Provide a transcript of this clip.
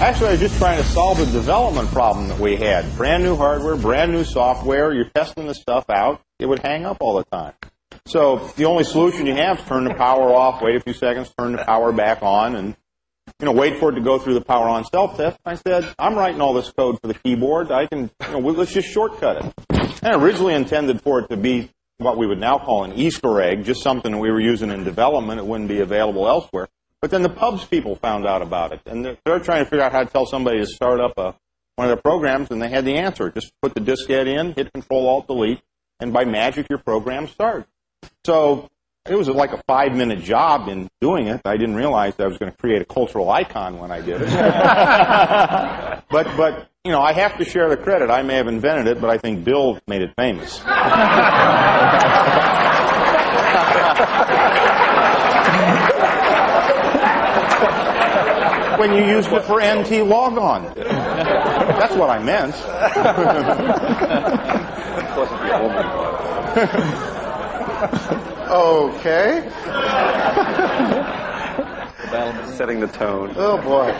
Actually, I was just trying to solve a development problem that we had. Brand new hardware, brand new software. You're testing the stuff out. It would hang up all the time. So the only solution you have is turn the power off, wait a few seconds, turn the power back on, and you know, wait for it to go through the power on self test. I said, I'm writing all this code for the keyboard. I can, you know, let's just shortcut it. And originally intended for it to be what we would now call an Easter egg, just something that we were using in development. It wouldn't be available elsewhere. But then the pubs people found out about it, and they're, they're trying to figure out how to tell somebody to start up a, one of their programs, and they had the answer. Just put the diskette in, hit Control Alt Delete, and by magic your program starts. So it was like a five minute job in doing it. I didn't realize that I was going to create a cultural icon when I did it. but, but, you know, I have to share the credit. I may have invented it, but I think Bill made it famous. when you used it for NT logon. That's what I meant. okay. Setting the tone. Oh boy.